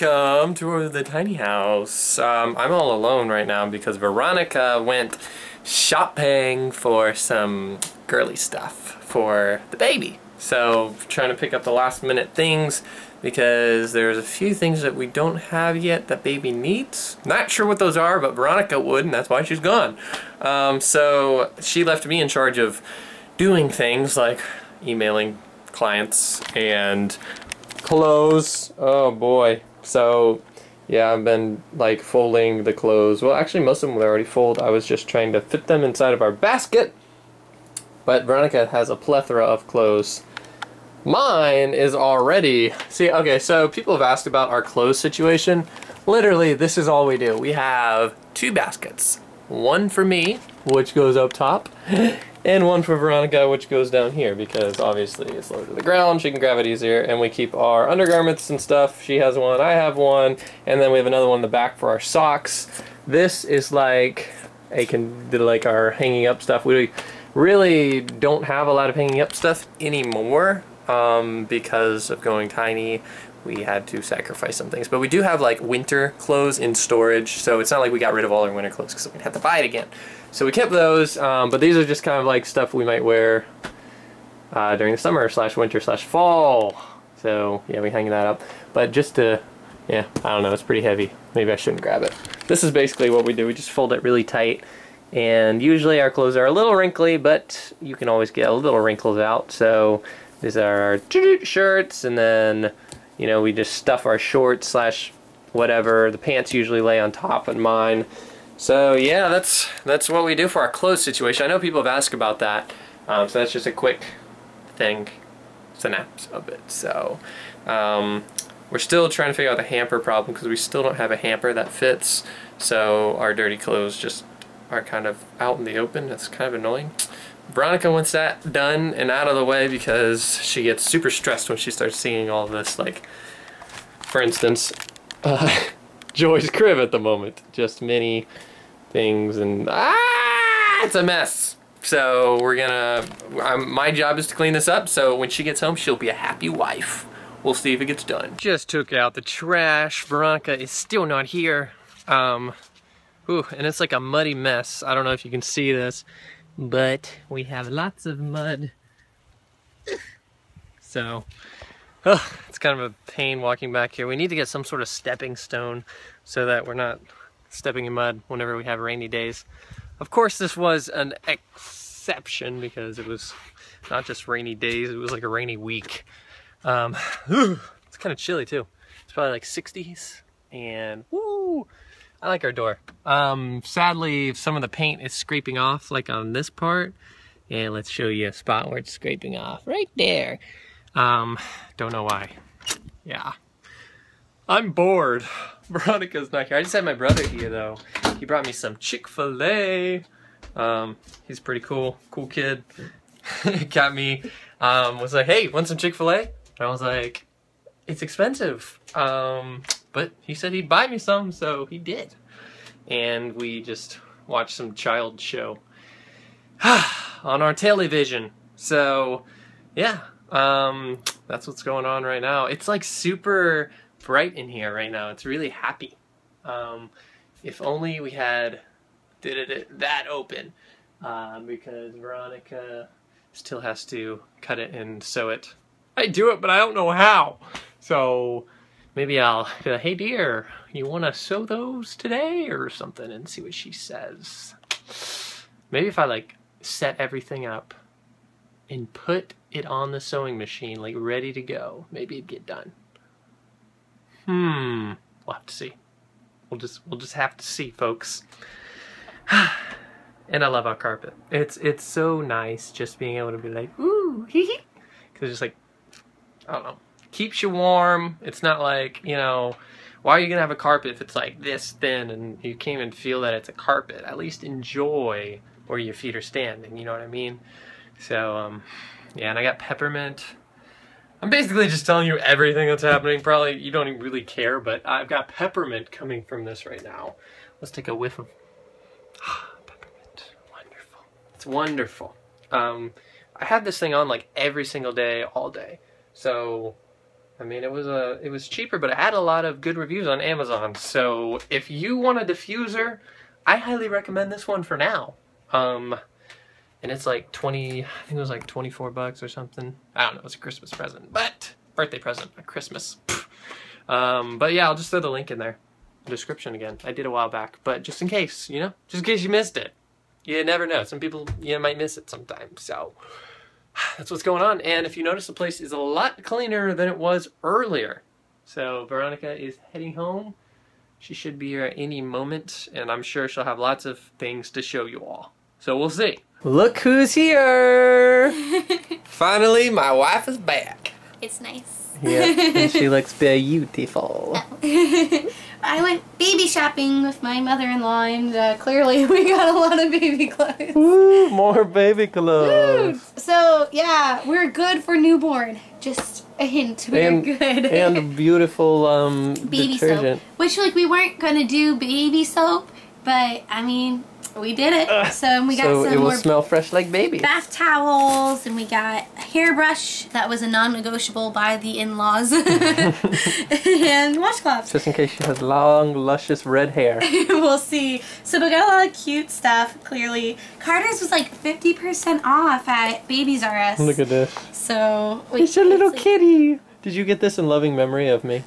Welcome to the tiny house. Um, I'm all alone right now because Veronica went shopping for some girly stuff for the baby. So trying to pick up the last minute things because there's a few things that we don't have yet that baby needs. Not sure what those are, but Veronica would, and that's why she's gone. Um, so she left me in charge of doing things like emailing clients and clothes. Oh boy. So yeah, I've been like folding the clothes. Well, actually, most of them were already folded. I was just trying to fit them inside of our basket. But Veronica has a plethora of clothes Mine is already... See, okay, so people have asked about our clothes situation. Literally, this is all we do. We have two baskets. One for me, which goes up top, and one for Veronica, which goes down here, because obviously it's lower to the ground, she can grab it easier, and we keep our undergarments and stuff. She has one, I have one, and then we have another one in the back for our socks. This is like a can like our hanging up stuff. We really don't have a lot of hanging up stuff anymore um, because of going tiny we had to sacrifice some things. But we do have like winter clothes in storage, so it's not like we got rid of all our winter clothes because we'd have to buy it again. So we kept those, um, but these are just kind of like stuff we might wear uh, during the summer slash winter slash fall. So yeah, we hang that up. But just to, yeah, I don't know, it's pretty heavy. Maybe I shouldn't grab it. This is basically what we do. We just fold it really tight. And usually our clothes are a little wrinkly, but you can always get a little wrinkles out. So these are our shirts, and then, you know, we just stuff our shorts slash whatever. The pants usually lay on top of mine. So yeah, that's that's what we do for our clothes situation. I know people have asked about that, um, so that's just a quick thing, synapse of it. So um, we're still trying to figure out the hamper problem because we still don't have a hamper that fits. So our dirty clothes just are kind of out in the open. That's kind of annoying. Veronica wants that done and out of the way because she gets super stressed when she starts seeing all this. Like, for instance, uh, Joy's crib at the moment. Just many things and ah, it's a mess. So we're gonna, um, my job is to clean this up. So when she gets home, she'll be a happy wife. We'll see if it gets done. Just took out the trash. Veronica is still not here. Um, ooh, and it's like a muddy mess. I don't know if you can see this but we have lots of mud. So, oh, it's kind of a pain walking back here. We need to get some sort of stepping stone so that we're not stepping in mud whenever we have rainy days. Of course, this was an exception because it was not just rainy days, it was like a rainy week. Um, it's kind of chilly too. It's probably like 60s and woo! I like our door. Um, sadly, some of the paint is scraping off, like on this part. And let's show you a spot where it's scraping off, right there. Um, don't know why. Yeah. I'm bored. Veronica's not here. I just had my brother here, though. He brought me some Chick-fil-A. Um, he's pretty cool. Cool kid. Got me, um, was like, hey, want some Chick-fil-A? And I was like, it's expensive. Um, but he said he'd buy me some, so he did. And we just watched some child show on our television. So, yeah, um, that's what's going on right now. It's like super bright in here right now. It's really happy. Um, if only we had did it that open, um, because Veronica still has to cut it and sew it. I do it, but I don't know how. So maybe I'll be like, hey dear, you want to sew those today or something and see what she says. Maybe if I like set everything up and put it on the sewing machine like ready to go, maybe it'd get done. Hmm, we'll have to see. We'll just we'll just have to see, folks. and I love our carpet. It's it's so nice just being able to be like, ooh, hee hee. Cause it's just like, I don't know, keeps you warm. It's not like, you know, why are you to have a carpet if it's like this thin and you can't even feel that it's a carpet? At least enjoy where your feet are standing, you know what I mean? So, um, yeah, and I got peppermint. I'm basically just telling you everything that's happening. Probably you don't even really care, but I've got peppermint coming from this right now. Let's take a whiff of ah, peppermint. Wonderful. It's wonderful. Um, I have this thing on like every single day, all day. So I mean, it was a it was cheaper, but it had a lot of good reviews on Amazon. So if you want a diffuser, I highly recommend this one for now. Um, and it's like twenty, I think it was like twenty four bucks or something. I don't know. It's a Christmas present, but birthday present, not Christmas. um, but yeah, I'll just throw the link in there, description again. I did a while back, but just in case, you know, just in case you missed it. You never know. Some people you might miss it sometimes. So that's what's going on. And if you notice, the place is a lot cleaner than it was earlier. So Veronica is heading home. She should be here at any moment, and I'm sure she'll have lots of things to show you all. So we'll see. Look who's here! Finally, my wife is back. It's nice. Yeah, and she looks beautiful. I went baby shopping with my mother-in-law, and uh, clearly we got a lot of baby clothes. Woo, more baby clothes. So yeah, we're good for newborn. Just a hint, we're And, good. and beautiful um, baby detergent. soap, which like we weren't gonna do baby soap, but I mean we did it. So we got So some it will more smell fresh like baby. bath towels, and we got hairbrush that was a non-negotiable by the in-laws, and washcloths. Just in case she has long, luscious red hair. we'll see. So we got a lot of cute stuff. Clearly, Carter's was like fifty percent off at Babies R Us. Look at this. So wait, It's a little it's like- kitty. Did you get this in loving memory of me?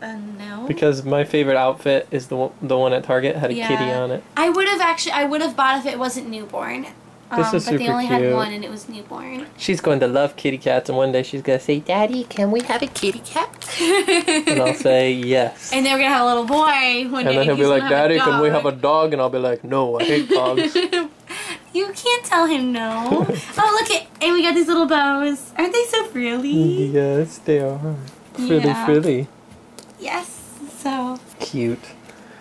Uh, no. Because my favorite outfit is the one, the one at Target had a Yeah. kitty on it. I would have actually. I would have bought if it wasn't newborn. Um, This is but they super only cute. had one, and it was newborn. She's going to love kitty cats, and one day she's gonna say, "Daddy, can we have a kitty cat?" And I'll say yes. And then we're gonna have a little boy one And day. then he'll be like, "Daddy, can we have a dog." dog?" And I'll be like, "No, I hate dogs." You can't tell him no. oh, look at and we got these little bows. Aren't they so frilly? yes, they are. Frilly, Yeah. frilly. Yes. So Cute.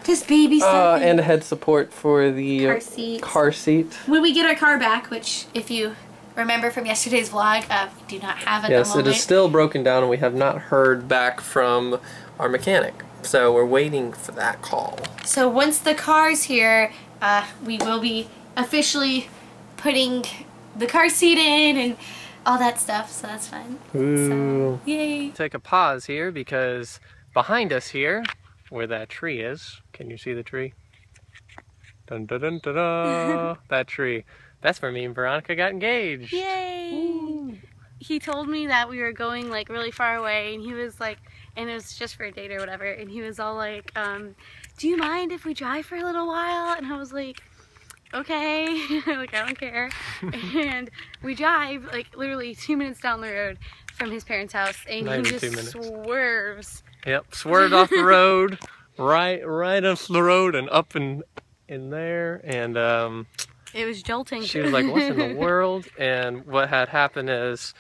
Just baby Uh, and a head support for the car seat. car seat. when we get our car back, which if you remember from yesterday's vlog, uh, we do not have it. Yes, it still broken down, and we have not heard back from our mechanic. So we're waiting for that call. So once the car's here, uh, we will be officially putting the car seat in and all that stuff. So that's fun. Ooh. So, yay! Take a pause here because behind us here, where that tree is, can you see the tree? Dun dun dun dun dun. that tree. That's where me and Veronica got engaged. Yay! He told me that we were going like really far away, and he was like, and it was just for a date or whatever, and he was all like, um, "Do you mind if we drive for a little while?" And I was like, "Okay," like I don't care. and we drive like literally two minutes down the road from his parents' house, and he just minutes. swerves. Yep, swerved off the road, right, right off the road, and up in in there, and um, It was jolting. she was like, "What's in the world?" And what had happened is,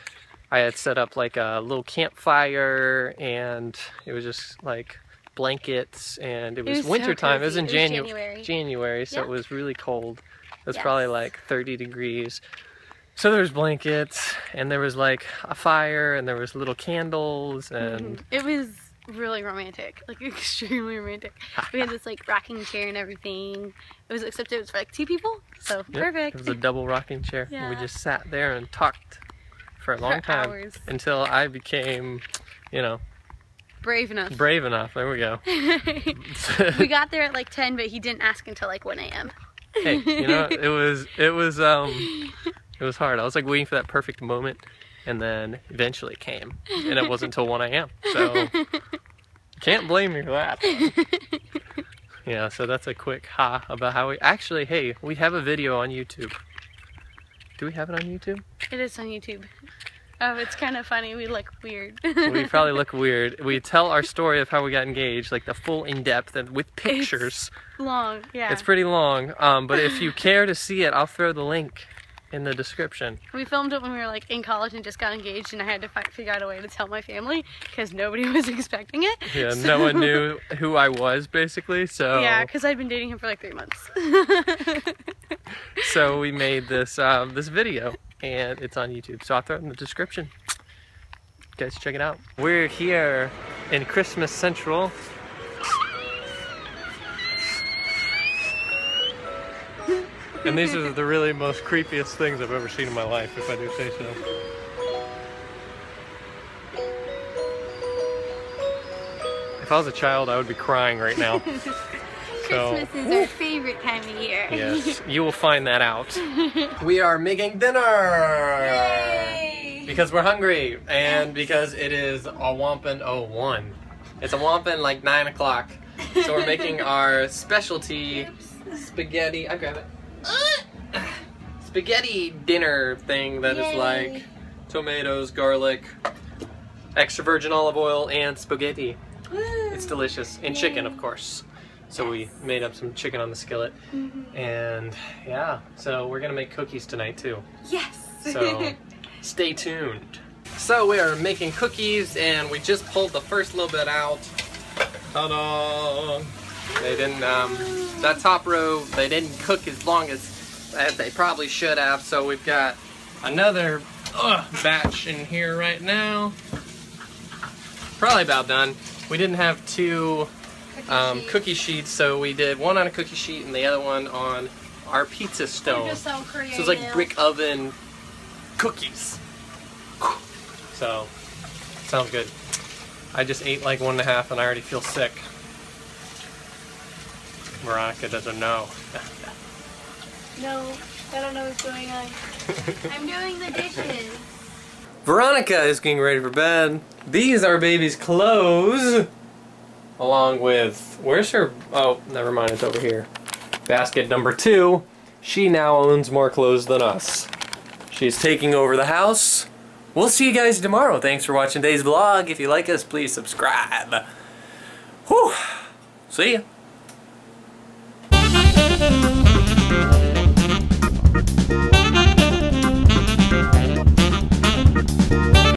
I had set up like a little campfire, and it was just like blankets, and it was, was so winter time. It was in It was Janu- January. January, so Yeah. it was really cold. It was Yes. probably like 30 degrees. So there was blankets, and there was like a fire, and there was little candles, and Mhm. It was really romantic, like extremely romantic. we had this like rocking chair and everything. It was except it was for like two people, so Yep, perfect. It was a double rocking chair. and We just sat there and talked for a long time hours. until I became, you know, Brave enough. brave enough. There we go. we got there at like 10, but he didn't ask until like 1 a.m. hey, you know, it was it was um it was hard. I was like waiting for that perfect moment, and then eventually it came, and it wasn't until one a.m. So can't blame me for that. Yeah, so that's a quick ha about how we actually. Hey, we have a video on YouTube. Do we have it on YouTube? It is on YouTube. Oh, it's kind of funny. We look weird. we probably look weird. We tell our story of how we got engaged, like the full in depth and with pictures. long. Yeah. It's pretty long. Um, but if you care to see it, I'll throw the link in the description. we filmed it when we were like in college and just got engaged, and I had to fi- figure out a way to tell my family because nobody was expecting it. Yeah, So- no one knew who I was basically. So Yeah, because I'd been dating him for like three months. so we made this um, this video and it's on YouTube. So I'll throw it in the description. Guys, check it out. We're here in Christmas Central. And these are the really most creepiest things I've ever seen in my life, if I do say so. If I was a child, I would be crying right now. So- Christmas is our favorite time of year. yes, you will find that out. We are making dinner Yay! because we're hungry and because it is a Wampin 01. It's a Wampin like 9 o'clock. So we're making our specialty spaghetti. I grab it. Spaghetti dinner thing that is Yay. like tomatoes, garlic, extra virgin olive oil, and spaghetti. It's delicious. And chicken, of course. So we made up some chicken on the skillet. And yeah, so we're gonna make cookies tonight too. Yes. So stay tuned. So we are making cookies and we just pulled the first little bit out. Ta-da! They didn't, um, that top row, they didn't cook as long as, as they probably should have. So we've got another batch in here right now. Probably about done. We didn't have two um, cookie sheets, so we did one on a cookie sheet and the other one on our pizza stone. So. So it's like brick oven cookies. So, sounds good. I just ate like one and a half and I already feel sick. Veronica doesn't know. No, I don't know what's going on. I'm doing the dishes. Veronica is getting ready for bed. These are baby's clothes. Along with, where's her, oh, never mind, it's over here. Basket number two. She now owns more clothes than us. She's taking over the house. We'll see you guys tomorrow. Thanks for watching today's vlog. If you like us, please subscribe. Whew. See ya.